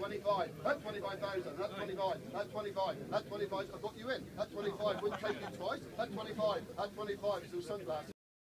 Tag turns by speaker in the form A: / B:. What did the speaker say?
A: 25, that's 25,000, that's 25, that's 25, that's 25, I've got you in, that's 25, wouldn't take you twice, that's 25, that's 25, is all sunglasses.